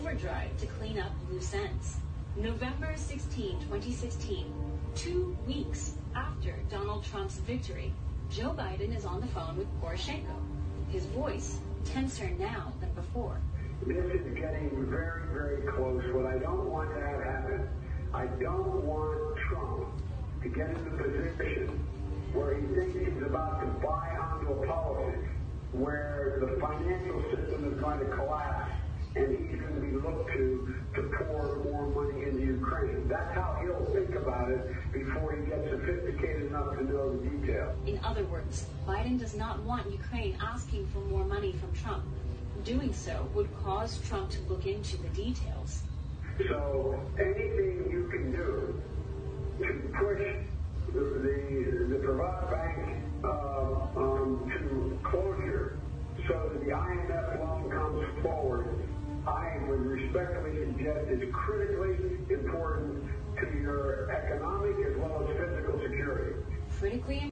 overdrive to clean up loose ends. November 16, 2016, two weeks after Donald Trump's victory, Joe Biden is on the phone with Poroshenko. His voice tenser now than before. This is getting very, very close. What I don't want to have happen, I don't want Trump to get in the position where he thinks he's about to buy onto a policy where the financial system is going to collapse That's how he'll think about it before he gets sophisticated enough to know the details. In other words, Biden does not want Ukraine asking for more money from Trump. Doing so would cause Trump to look into the details. So anything you can do to push the the, the Privat Bank uh, um, to closure so that the IMF loan comes forward, I would respectfully suggest is critically important